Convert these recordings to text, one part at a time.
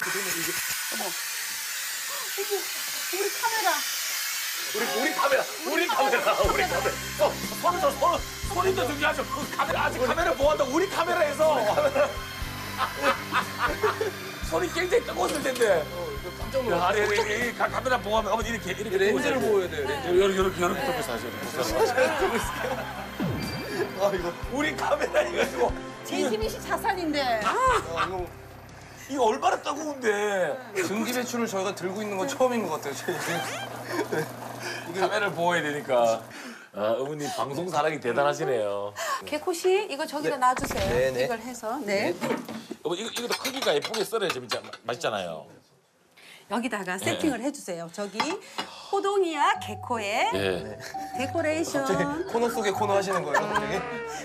그러면 이게 어머 우리 카메라. 우리 우리 카메라, 우리 카메라, 우리 카메라. 어, 손도 손 손님도 중요하죠. 그 카메라 아직 카메라 보호한다. 우리 카메라에서 손이 굉장히 뜨거웠을 텐데. 깜짝 야, 놀랐어. 아니, 이 카- 카메라 보호하면 어머니 이렇게 이렇게 렌즈를. 보여야 돼. 이렇게 이렇게 이렇게 뜨고 사셔야 돼. 아 이거 우리 카메라 이거 이거 JTBC 자산인데. 아, 이거 얼마나 뜨거운데 증기 배출을 저희가 들고 있는 건 처음인 것 같아요. 지금. 카메라를 보호해야 되니까. 아, 어머니 방송 사랑이 대단하시네요. 개코 씨 이거 저기다 놔주세요. 네, 네. 이걸 해서 네. 어머 이거 이것도 크기가 예쁘게 썰어야 재밌잖아. 맛있잖아요. 여기다가 세팅을 해주세요. 저기 호동이와 개코의 예. 데코레이션. 코너 속에 코너 하시는 거예요, 갑자기?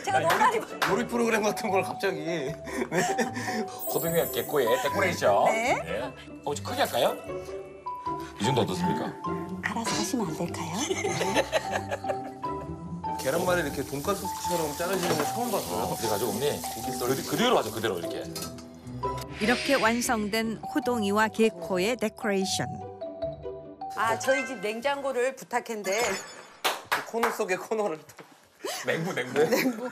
제가 너무 많이 요리 프로그램 같은 걸 갑자기. 네. 고등어 개코의 데코레이션. 네. 예. 어머니 크게 할까요? 이 정도 어떻습니까? 알아서 하시면 안 될까요? 계란말이 이렇게 돈가스처럼 자르시는 거 처음 봤어요. 그래가지고 어머니 그대- 그대로 하죠 그대로 이렇게. 이렇게 완성된 호동이와 개코의 데코레이션. 아 저희 집 냉장고를 부탁했는데 그 코너 속에 코너를 또. 냉부 냉부.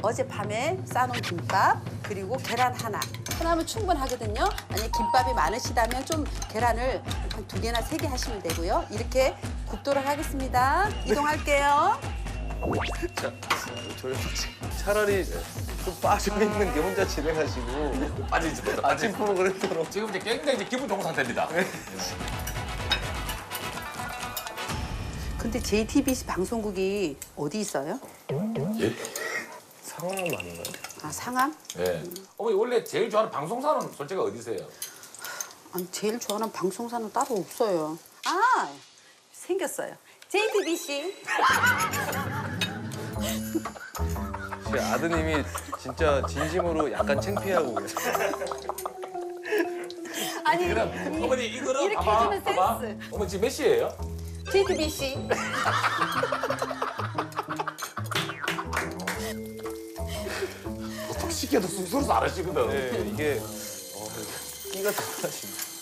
어젯밤에 싸놓은 김밥 그리고 계란 하나 하나면 충분하거든요. 만약 김밥이 많으시다면 좀 계란을 한 두 개나 세 개 하시면 되고요. 이렇게 굽도록 하겠습니다. 이동할게요. 자, 저희 차라리 좀 빠져 있는 게 혼자 진행하시고 빠지지 못해. 아침 빠지. 프로그램처럼 지금 이제 굉장히 이제 기분 좋은 상태입니다. 근데 JTBC 방송국이 어디 있어요? 예. 상황 아닌가요? 아 상암? 예. 어머니 원래 제일 좋아하는 방송사는 솔직히 어디세요? 아니 제일 좋아하는 방송사는 따로 없어요. 아 생겼어요. JTBC. 제 아드님이 진짜 진심으로 약간 창피하고 계세요. 아니 그럼 어머니 이거는 이렇게 봐봐, 해주면 봐봐. 센스. 어머니 지금 몇 시예요? JTBC. 보통 시켜도 쑥스러워서 안 하시거든. 네, 이게 어, 끼가 들어가시네.